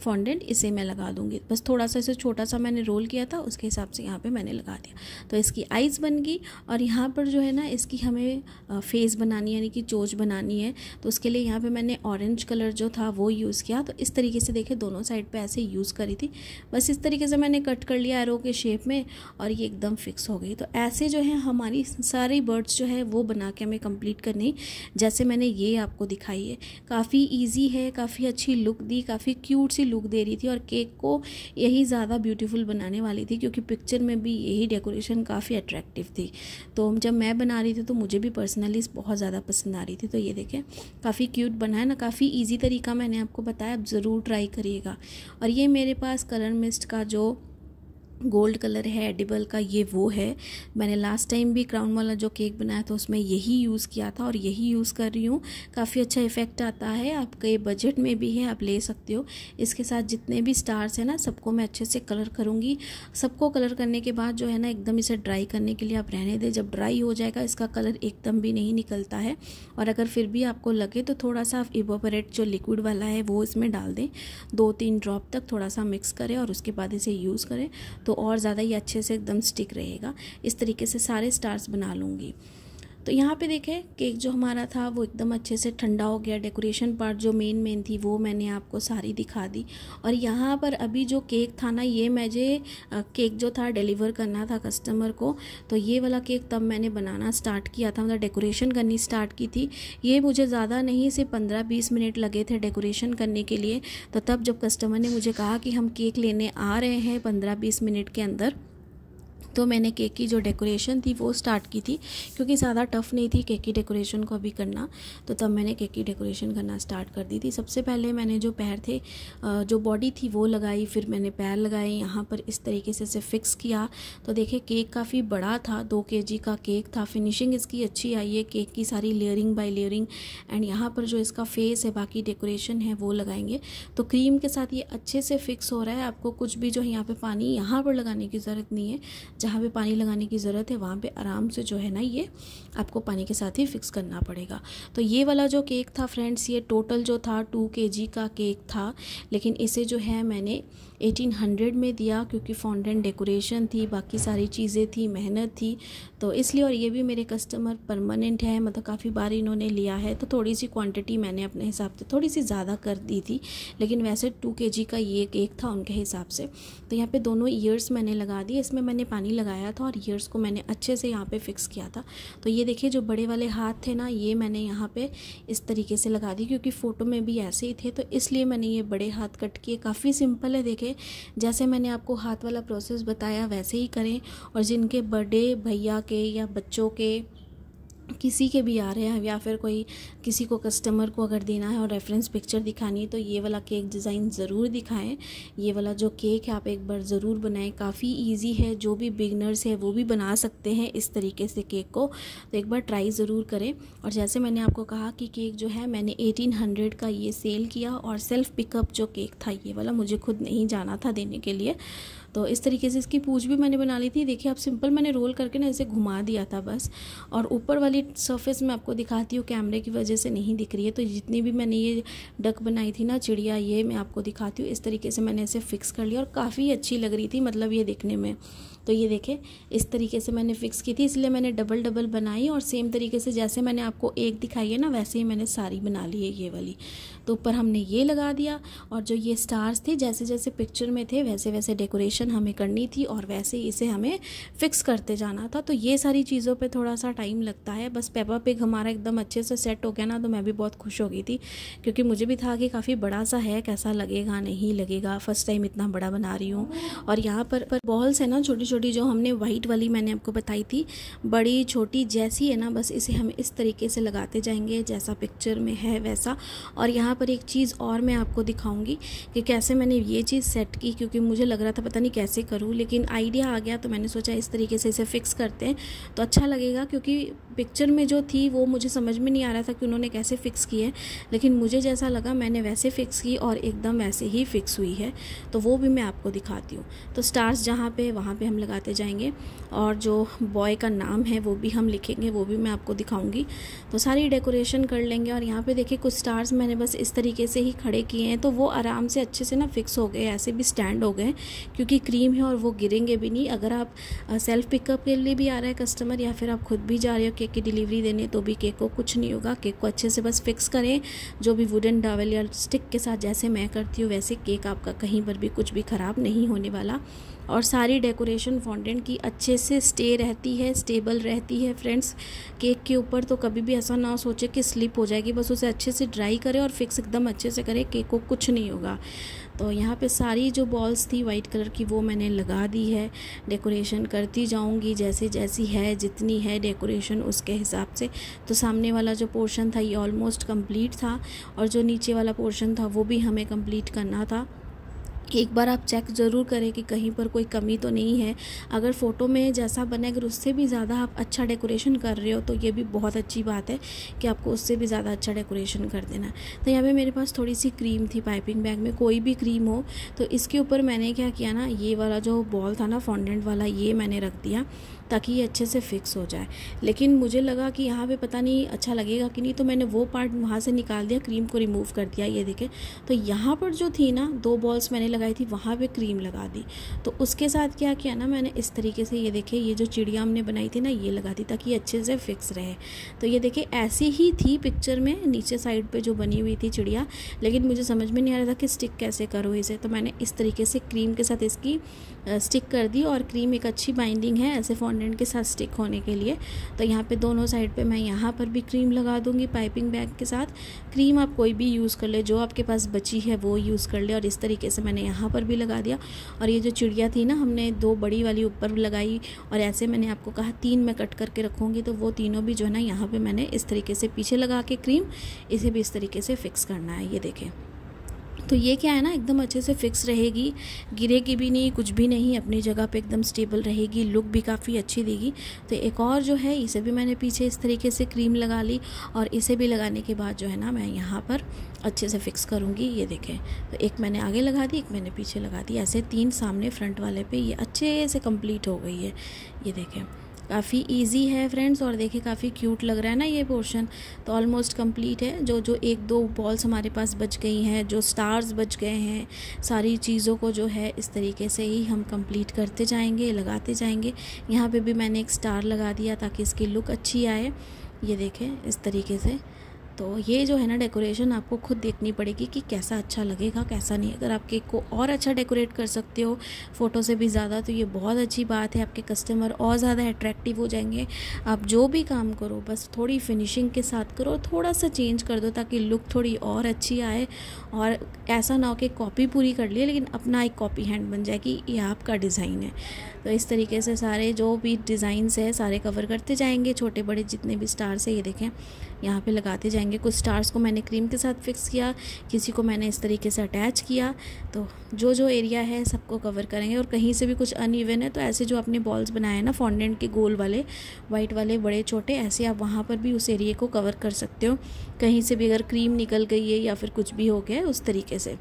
फॉन्डेंट इसे मैं लगा दूँगी। बस थोड़ा सा इसे छोटा सा मैंने रोल किया था, उसके हिसाब से यहाँ पे मैंने लगा दिया। तो इसकी आइज़ बन गई और यहाँ पर जो है ना, इसकी हमें फेस बनानी है, यानी कि चोच बनानी है। तो उसके लिए यहाँ पे मैंने ऑरेंज कलर जो था, वो यूज़ किया। तो इस तरीके से देखे दोनों साइड पर ऐसे यूज़ करी थी। बस इस तरीके से मैंने कट कर लिया एरो के शेप में और ये एकदम फिक्स हो गई। तो ऐसे जो है, हमारी सारी बर्ड्स जो है, वो बना के हमें कंप्लीट करनी, जैसे मैंने ये आपको दिखाई है। काफ़ी ईजी है, काफ़ी अच्छी लुक दी, काफ़ी क्यूट सी दे रही थी और केक को यही ज़्यादा ब्यूटीफुल बनाने वाली थी क्योंकि पिक्चर में भी यही डेकोरेशन काफ़ी अट्रैक्टिव थी। तो जब मैं बना रही थी तो मुझे भी पर्सनली बहुत ज़्यादा पसंद आ रही थी। तो ये देखें, काफ़ी क्यूट बना है ना, काफ़ी ईजी तरीका मैंने आपको बताया, आप ज़रूर ट्राई करिएगा। और ये मेरे पास कलर मिस्ट का जो गोल्ड कलर है, एडिबल का ये वो है। मैंने लास्ट टाइम भी क्राउन वाला जो केक बनाया था, उसमें यही यूज़ किया था और यही यूज़ कर रही हूँ। काफ़ी अच्छा इफ़ेक्ट आता है, आपके बजट में भी है, आप ले सकते हो। इसके साथ जितने भी स्टार्स हैं ना, सबको मैं अच्छे से कलर करूँगी। सबको कलर करने के बाद जो है ना, एकदम इसे ड्राई करने के लिए आप रहने दें। जब ड्राई हो जाएगा, इसका कलर एकदम भी नहीं निकलता है। और अगर फिर भी आपको लगे तो थोड़ा सा आप जो लिक्विड वाला है, वो इसमें डाल दें। दो तीन ड्रॉप तक थोड़ा सा मिक्स करें और उसके बाद इसे यूज़ करें। तो और ज़्यादा ही अच्छे से एकदम स्टिक रहेगा। इस तरीके से सारे स्टार्स बना लूँगी। तो यहाँ पे देखें, केक जो हमारा था, वो एकदम अच्छे से ठंडा हो गया। डेकोरेशन पार्ट जो मेन मेन थी, वो मैंने आपको सारी दिखा दी। और यहाँ पर अभी जो केक था ना, ये मुझे केक जो था डिलीवर करना था कस्टमर को तो ये वाला केक तब मैंने बनाना स्टार्ट किया था। मतलब डेकोरेशन करनी स्टार्ट की थी। ये मुझे ज़्यादा नहीं से पंद्रह बीस मिनट लगे थे डेकोरेशन करने के लिए। तो तब जब कस्टमर ने मुझे कहा कि हम केक लेने आ रहे हैं पंद्रह बीस मिनट के अंदर तो मैंने केक की जो डेकोरेशन थी वो स्टार्ट की थी, क्योंकि ज़्यादा टफ नहीं थी केक की डेकोरेशन को अभी करना। तो तब मैंने केक की डेकोरेशन करना स्टार्ट कर दी थी। सबसे पहले मैंने जो पैर थे जो बॉडी थी वो लगाई, फिर मैंने पैर लगाए, यहाँ पर इस तरीके से इसे फिक्स किया। तो देखिए, केक काफ़ी बड़ा था, दो के का केक था। फिनिशिंग इसकी अच्छी आई है, केक की सारी लेयरिंग बाई लेयरिंग एंड यहाँ पर जो इसका फेस है, बाकी डेकोरेशन है, वो लगाएँगे। तो क्रीम के साथ ये अच्छे से फिक्स हो रहा है, आपको कुछ भी जो है यहाँ पर पानी यहाँ पर लगाने की ज़रूरत नहीं है। जहाँ पे पानी लगाने की ज़रूरत है, वहाँ पे आराम से जो है ना ये आपको पानी के साथ ही फिक्स करना पड़ेगा। तो ये वाला जो केक था फ्रेंड्स ये टोटल जो था टू के का केक था, लेकिन इसे जो है मैंने 1800 में दिया क्योंकि फाउंटेन डेकोरेशन थी, बाकी सारी चीज़ें थी, मेहनत थी। तो इसलिए और ये भी मेरे कस्टमर परमानेंट है मतलब काफ़ी बार इन्होंने लिया है तो थोड़ी सी क्वांटिटी मैंने अपने हिसाब से थोड़ी सी ज़्यादा कर दी थी, लेकिन वैसे टू के का ये केक था उनके हिसाब से। तो यहाँ पे दोनों ईयर्स मैंने लगा दिए, इसमें मैंने पानी लगाया था और ईयर्स को मैंने अच्छे से यहाँ पे फिक्स किया था। तो ये देखिए, जो बड़े वाले हाथ थे ना, ये मैंने यहाँ पे इस तरीके से लगा दी क्योंकि फ़ोटो में भी ऐसे ही थे। तो इसलिए मैंने ये बड़े हाथ कट किए। काफ़ी सिंपल है, देखे। जैसे मैंने आपको हाथ वाला प्रोसेस बताया, वैसे ही करें। और जिनके बड़े भैया के या बच्चों के किसी के भी आ रहे हैं या फिर कोई किसी को कस्टमर को अगर देना है और रेफरेंस पिक्चर दिखानी है तो ये वाला केक डिज़ाइन ज़रूर दिखाएँ। ये वाला जो केक है, आप एक बार ज़रूर बनाएँ। काफ़ी इजी है, जो भी बिगनर्स है, वो भी बना सकते हैं इस तरीके से केक को। तो एक बार ट्राई ज़रूर करें। और जैसे मैंने आपको कहा कि केक जो है, मैंने एटीन का ये सेल किया और सेल्फ़ पिकअप जो केक था, ये वाला मुझे खुद नहीं जाना था देने के लिए। तो इस तरीके से इसकी पूछ भी मैंने बना ली थी। देखिए, आप सिंपल मैंने रोल करके ना इसे घुमा दिया था बस। और ऊपर वाली सरफेस मैं आपको दिखाती हूँ कैमरे की वजह से नहीं दिख रही है। तो जितनी भी मैंने ये डक बनाई थी ना, चिड़िया ये मैं आपको दिखाती हूँ। इस तरीके से मैंने इसे फिक्स कर लिया और काफ़ी अच्छी लग रही थी मतलब ये दिखने में। तो ये देखें इस तरीके से मैंने फ़िक्स की थी इसलिए मैंने डबल डबल बनाई और सेम तरीके से जैसे मैंने आपको एक दिखाई है ना वैसे ही मैंने सारी बना ली है ये वाली। तो ऊपर हमने ये लगा दिया और जो ये स्टार्स थे जैसे जैसे पिक्चर में थे वैसे वैसे डेकोरेशन हमें करनी थी और वैसे इसे हमें फ़िक्स करते जाना था। तो ये सारी चीज़ों पर थोड़ा सा टाइम लगता है। बस पेपा पिग हमारा एकदम अच्छे से सेट हो गया ना तो मैं भी बहुत खुश हो गई थी क्योंकि मुझे भी था कि काफ़ी बड़ा सा है कैसा लगेगा नहीं लगेगा। फ़र्स्ट टाइम इतना बड़ा बना रही हूँ। और यहाँ पर, पर बॉल्स है ना छोटी छोटी जो हमने वाइट वाली मैंने आपको बताई थी, बड़ी, छोटी जैसी है ना, बस इसे हम इस तरीके से लगाते जाएँगे, जैसा पिक्चर में है वैसा। और यहाँ पर एक चीज़ और मैं आपको दिखाऊँगी कि कैसे मैंने ये चीज़ सेट की, क्योंकि मुझे लग रहा था पता नहीं कैसे करूँ, लेकिन आइडिया आ गया तो मैंने सोचा इस तरीके से इसे फ़िक्स करते हैं। तो अच्छा लगेगा, क्योंकि पिक्चर में जो थी वो मुझे समझ में नहीं आ रहा था कि उन्होंने कैसे फ़िक्स की है, लेकिन मुझे जैसा लगा मैंने वैसे फ़िक्स की और एकदम वैसे ही फ़िक्स हुई है। तो वो भी मैं आपको दिखाती हूँ। तो स्टार्स जहाँ पे वहाँ पे हम लगाते जाएँगे और जो बॉय का नाम है वो भी हम लिखेंगे, वो भी मैं आपको दिखाऊँगी। तो सारी डेकोरेशन कर लेंगे और यहाँ पे देखिए कुछ स्टार्स मैंने बस इस तरीके से ही खड़े किए हैं। तो वो आराम से अच्छे से ना फिक्स हो गए, ऐसे भी स्टैंड हो गए क्योंकि क्रीम है और वो गिरेंगे भी नहीं। अगर आप सेल्फ पिकअप के लिए भी आ रहा है कस्टमर या फिर आप खुद भी जा रहे हो केक की डिलीवरी देने तो भी केक को कुछ नहीं होगा। केक को अच्छे से बस फिक्स करें। जो भी वुडन डावल या स्टिक के साथ जैसे मैं करती हूँ, वैसे केक आपका कहीं पर भी कुछ भी ख़राब नहीं होने वाला। और सारी डेकोरेशन फॉन्डेंट की अच्छे से स्टे रहती है स्टेबल रहती है। फ्रेंड्स केक के ऊपर तो कभी भी ऐसा ना सोचे कि स्लिप हो जाएगी, बस उसे अच्छे से ड्राई करें और फिक्स एकदम अच्छे से करें केक को कुछ नहीं होगा। तो यहाँ पे सारी जो बॉल्स थी वाइट कलर की, वो मैंने लगा दी है। डेकोरेशन करती जाऊँगी जैसे जैसी है, जितनी है डेकोरेशन उसके हिसाब से। तो सामने वाला जो पोर्शन था, ये ऑलमोस्ट कंप्लीट था और जो नीचे वाला पोर्शन था, वो भी हमें कंप्लीट करना था। एक बार आप चेक ज़रूर करें कि कहीं पर कोई कमी तो नहीं है। अगर फ़ोटो में जैसा बने, अगर उससे भी ज़्यादा आप अच्छा डेकोरेशन कर रहे हो तो ये भी बहुत अच्छी बात है कि आपको उससे भी ज़्यादा अच्छा डेकोरेशन कर देना। तो यहाँ पे मेरे पास थोड़ी सी क्रीम थी पाइपिंग बैग में, कोई भी क्रीम हो तो इसके ऊपर मैंने क्या किया ना, ये वाला जो बॉल था ना, फॉन्डेंट वाला, ये मैंने रख दिया ताकि ये अच्छे से फिक्स हो जाए। लेकिन मुझे लगा कि यहाँ पे पता नहीं अच्छा लगेगा कि नहीं तो मैंने वो पार्ट वहाँ से निकाल दिया, क्रीम को रिमूव कर दिया, ये देखें। तो यहाँ पर जो थी ना, दो बॉल्स मैंने लगाई थी, वहाँ पे क्रीम लगा दी। तो उसके साथ क्या किया ना, मैंने इस तरीके से ये देखे ये जो चिड़िया हमने बनाई थी ना, ये लगा दी ताकि अच्छे से फिक्स रहे। तो ये देखे ऐसी ही थी पिक्चर में, नीचे साइड पर जो बनी हुई थी चिड़िया। लेकिन मुझे समझ में नहीं आ रहा था कि स्टिक कैसे करो इसे। तो मैंने इस तरीके से क्रीम के साथ इसकी स्टिक कर दी और क्रीम एक अच्छी बाइंडिंग है ऐसे फॉन्डेंट के साथ स्टिक होने के लिए। तो यहाँ पे दोनों साइड पे मैं यहाँ पर भी क्रीम लगा दूँगी पाइपिंग बैग के साथ। क्रीम आप कोई भी यूज़ कर ले, जो आपके पास बची है वो यूज़ कर ले और इस तरीके से मैंने यहाँ पर भी लगा दिया। और ये जो चिड़िया थी ना, हमने दो बड़ी वाली ऊपर लगाई और ऐसे मैंने आपको कहा तीन मैं कट करके रखूँगी तो वो तीनों भी जो है ना, यहाँ पर मैंने इस तरीके से पीछे लगा के क्रीम इसे भी इस तरीके से फ़िक्स करना है, ये देखें। तो ये क्या है ना, एकदम अच्छे से फिक्स रहेगी। गिरेगी भी नहीं, कुछ भी नहीं, अपनी जगह पे एकदम स्टेबल रहेगी लुक भी काफ़ी अच्छी देगी। तो एक और जो है, इसे भी मैंने पीछे इस तरीके से क्रीम लगा ली और इसे भी लगाने के बाद जो है ना, मैं यहाँ पर अच्छे से फिक्स करूँगी, ये देखें। तो एक मैंने आगे लगा दी, एक मैंने पीछे लगा दी। ऐसे तीन सामने फ्रंट वाले पे ये अच्छे से कंप्लीट हो गई है, ये देखें। काफ़ी इजी है फ्रेंड्स और देखिए काफ़ी क्यूट लग रहा है ना ये पोर्शन तो ऑलमोस्ट कंप्लीट है। जो जो एक दो बॉल्स हमारे पास बच गई हैं, जो स्टार्स बच गए हैं, सारी चीज़ों को जो है इस तरीके से ही हम कंप्लीट करते जाएँगे, लगाते जाएँगे। यहाँ पे भी मैंने एक स्टार लगा दिया ताकि इसकी लुक अच्छी आए। ये देखें, इस तरीके से। तो ये जो है ना डेकोरेशन आपको खुद देखनी पड़ेगी कि कैसा अच्छा लगेगा, कैसा नहीं। अगर आप केक को और अच्छा डेकोरेट कर सकते हो फ़ोटो से भी ज़्यादा तो ये बहुत अच्छी बात है। आपके कस्टमर और ज़्यादा अट्रैक्टिव हो जाएँगे। आप जो भी काम करो, बस थोड़ी फिनिशिंग के साथ करो थोड़ा सा चेंज कर दो ताकि लुक थोड़ी और अच्छी आए। और ऐसा ना हो कि कॉपी पूरी कर लिए लेकिन अपना एक कॉपी हैंड बन जाए कि ये आपका डिज़ाइन है। तो इस तरीके से सारे जो भी डिज़ाइंस है, सारे कवर करते जाएँगे। छोटे बड़े जितने भी स्टार्स है, ये देखें। यहाँ पे लगाते जाएँगे। कुछ स्टार्स को मैंने क्रीम के साथ फिक्स किया, किसी को मैंने इस तरीके से अटैच किया। तो जो जो एरिया है, सबको कवर करेंगे। और कहीं से भी कुछ अनइवन है तो ऐसे जो आपने बॉल्स बनाए हैं ना फॉन्डेंट के गोल वाले वाइट वाले, बड़े, छोटे, ऐसे आप वहाँ पर भी उस एरिए को कवर कर सकते हो। कहीं से भी अगर क्रीम निकल गई है या फिर कुछ भी हो गया है, उस तरीके से।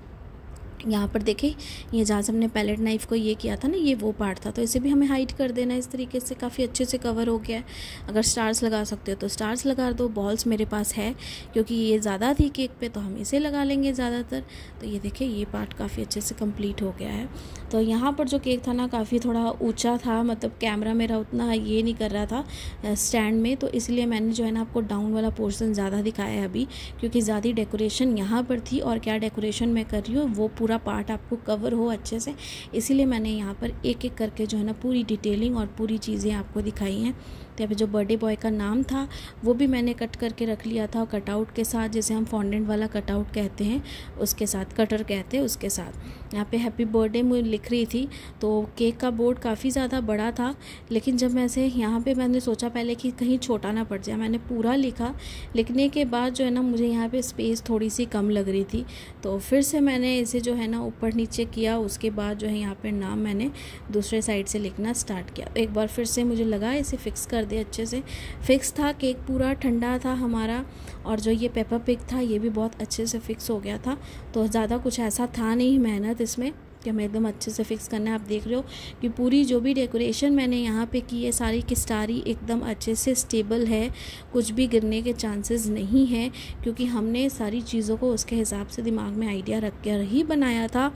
यहाँ पर देखें, ये जहाँ से हमने पैलेट नाइफ़ को ये किया था ना, ये वो पार्ट था तो इसे भी हमें हाइड कर देना इस तरीके से, काफ़ी अच्छे से कवर हो गया है। अगर स्टार्स लगा सकते हो तो स्टार्स लगा दो, बॉल्स मेरे पास है, क्योंकि ये ज़्यादा थी केक पे तो हम इसे लगा लेंगे ज़्यादातर। तो ये देखें, ये पार्ट काफ़ी अच्छे से कंप्लीट हो गया है। तो यहाँ पर जो केक था ना, काफ़ी थोड़ा ऊँचा था मतलब कैमरा मेरा उतना ये नहीं कर रहा था स्टैंड में तो इसलिए मैंने जो है ना आपको डाउन वाला पोर्सन ज़्यादा दिखाया है अभी, क्योंकि ज़्यादा डेकोरेशन यहाँ पर थी और क्या डेकोरेशन मैं कर रही हूँ, वो पूरा पूरा पार्ट आपको कवर हो अच्छे से, इसीलिए मैंने यहाँ पर एक एक करके जो है ना पूरी डिटेलिंग और पूरी चीज़ें आपको दिखाई हैं। तो जो बर्थडे बॉय का नाम था, वो भी मैंने कट करके रख लिया था, कटआउट के साथ, जैसे हम फॉन्डेंट वाला कटआउट कहते हैं, उसके साथ, कटर कहते हैं उसके साथ। यहाँ पे हैप्पी बर्थडे मुझे लिख रही थी। तो केक का बोर्ड काफ़ी ज़्यादा बड़ा था, लेकिन जब मैं से यहाँ पे मैंने सोचा पहले कि कहीं छोटा ना पड़ जाए, मैंने पूरा लिखा। लिखने के बाद जो है ना, मुझे यहाँ पे स्पेस थोड़ी सी कम लग रही थी। तो फिर से मैंने इसे जो है ना, ऊपर नीचे किया, उसके बाद जो है यहाँ पर नाम मैंने दूसरे साइड से लिखना स्टार्ट किया। एक बार फिर से मुझे लगा, इसे फिक्स कर दे अच्छे से। फिक्स था केक पूरा ठंडा था हमारा। और जो ये पेपर पिक था, ये भी बहुत अच्छे से फिक्स हो गया था। तो ज़्यादा कुछ ऐसा था नहीं मेहनत इसमें कि हमें एकदम अच्छे से फिक्स करना है। आप देख रहे हो कि पूरी जो भी डेकोरेशन मैंने यहाँ पे की है, सारी की सारी एकदम अच्छे से स्टेबल है। कुछ भी गिरने के चांसेस नहीं हैं, क्योंकि हमने सारी चीज़ों को उसके हिसाब से दिमाग में आइडिया रख कर ही बनाया था।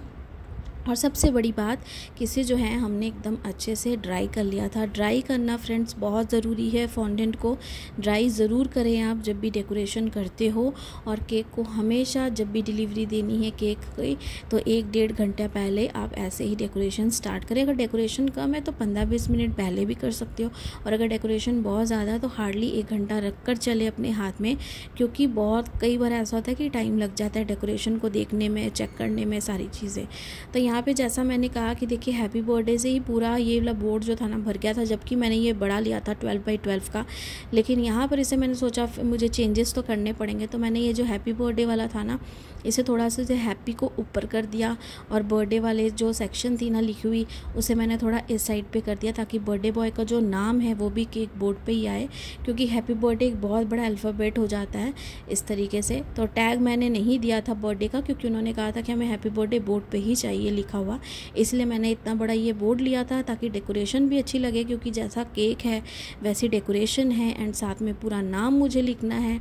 और सबसे बड़ी बात कि इसे जो है हमने एकदम अच्छे से ड्राई कर लिया था। ड्राई करना फ्रेंड्स बहुत ज़रूरी है फॉन्डेंट को ड्राई ज़रूर करें आप जब भी डेकोरेशन करते हो और केक को हमेशा जब भी डिलीवरी देनी है केक की तो एक डेढ़ घंटा पहले आप ऐसे ही डेकोरेशन स्टार्ट करें। अगर डेकोरेशन कम है तो पंद्रह बीस मिनट पहले भी कर सकते हो और अगर डेकोरेशन बहुत ज़्यादा है तो हार्डली एक घंटा रख कर चले अपने हाथ में, क्योंकि बहुत, कई बार ऐसा होता है कि टाइम लग जाता है डेकोरेशन को देखने में चेक करने में सारी चीज़ें। तो यहाँ पे जैसा मैंने कहा कि देखिए हैप्पी बर्थडे से ही पूरा ये वाला बोर्ड जो था ना, भर गया था, जबकि मैंने ये बड़ा लिया था ट्वेल्व बाई ट्वेल्व का। लेकिन यहाँ पर इसे मैंने सोचा मुझे चेंजेस तो करने पड़ेंगे। तो मैंने ये जो हैप्पी बर्थडे वाला था ना इसे थोड़ा सा हैप्पी को ऊपर कर दिया और बर्थडे वाले जो सेक्शन थी ना लिखी हुई, उसे मैंने थोड़ा इस साइड पे कर दिया ताकि बर्थडे बॉय का जो नाम है वो भी केक बोर्ड पे ही आए, क्योंकि हैप्पी बर्थडे एक बहुत बड़ा अल्फ़ाबेट हो जाता है इस तरीके से। तो टैग मैंने नहीं दिया था बर्थडे का क्योंकि उन्होंने कहा था कि हमें हैप्पी बर्थडे बोर्ड पर ही चाहिए लिखा हुआ। इसलिए मैंने इतना बड़ा ये बोर्ड लिया था ताकि डेकोरेशन भी अच्छी लगे, क्योंकि जैसा केक है, वैसी डेकोरेशन है एंड साथ में पूरा नाम मुझे लिखना है।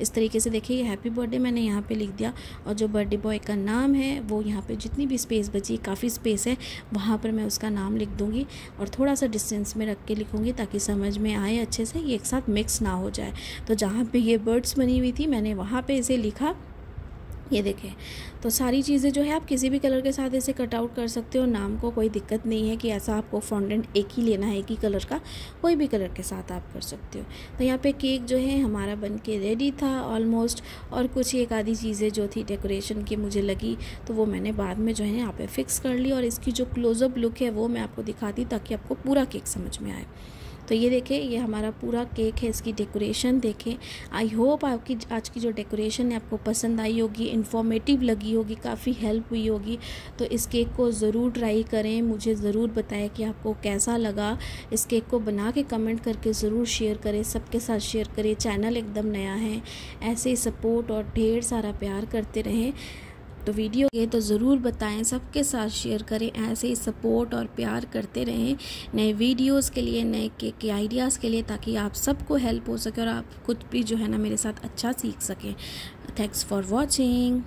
इस तरीके से देखिए हैप्पी बर्थडे मैंने यहाँ पे लिख दिया। और जो बर्थडे बॉय का नाम है, वो यहाँ पे जितनी भी स्पेस बची, काफ़ी स्पेस है, वहाँ पर मैं उसका नाम लिख दूँगी और थोड़ा सा डिस्टेंस में रख के लिखूँगी ताकि समझ में आए अच्छे से, ये एक साथ मिक्स ना हो जाए। तो जहाँ पर ये बर्ड्स बनी हुई थी, मैंने वहाँ पर इसे लिखा। ये देखें। तो सारी चीज़ें जो है, आप किसी भी कलर के साथ इसे कट आउट कर सकते हो। नाम को कोई दिक्कत नहीं है कि ऐसा आपको फॉन्डेंट एक ही लेना है, एक ही कलर का। कोई भी कलर के साथ आप कर सकते हो। तो यहाँ पे केक जो है, हमारा बन के रेडी था ऑलमोस्ट और कुछ एक आधी चीज़ें जो थी डेकोरेशन की मुझे लगी तो वो मैंने बाद में जो है, यहाँ पर फिक्स कर ली। और इसकी जो क्लोज़अप लुक है, वो मैं आपको दिखाती ताकि आपको पूरा केक समझ में आए। तो ये देखें, ये हमारा पूरा केक है, इसकी डेकोरेशन देखें। आई होप आपकी आज की जो डेकोरेशन है, आपको पसंद आई होगी इन्फॉर्मेटिव लगी होगी, काफ़ी हेल्प हुई होगी। तो इस केक को ज़रूर ट्राई करें। मुझे ज़रूर बताएँ कि आपको कैसा लगा। इस केक को बना के कमेंट करके ज़रूर शेयर करें, सबके साथ शेयर करें। चैनल एकदम नया है। ऐसे ही सपोर्ट और ढेर सारा प्यार करते रहें। तो वीडियो ये तो ज़रूर बताएँ सबके साथ शेयर करें ऐसे ही सपोर्ट और प्यार करते रहें नए वीडियोस के लिए नए के, के आइडियाज़ के लिए ताकि आप सबको हेल्प हो सके और आप खुद भी जो है ना मेरे साथ अच्छा सीख सकें। Thanks for watching